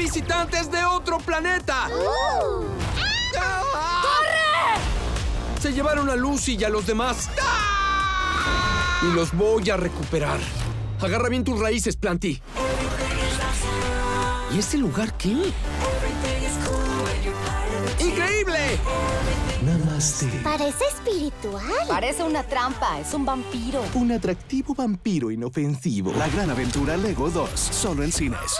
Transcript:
visitantes de otro planeta! ¡Uh! ¡Ah! ¡Ah! ¡Corre! Se llevaron a Lucy y a los demás. ¡Ah! Y los voy a recuperar. Agarra bien tus raíces, Planty. ¿Y este lugar qué? ¡Increíble! Namaste. Parece espiritual. Parece una trampa. Es un vampiro. Un atractivo vampiro inofensivo. La gran aventura Lego 2. Solo en cines.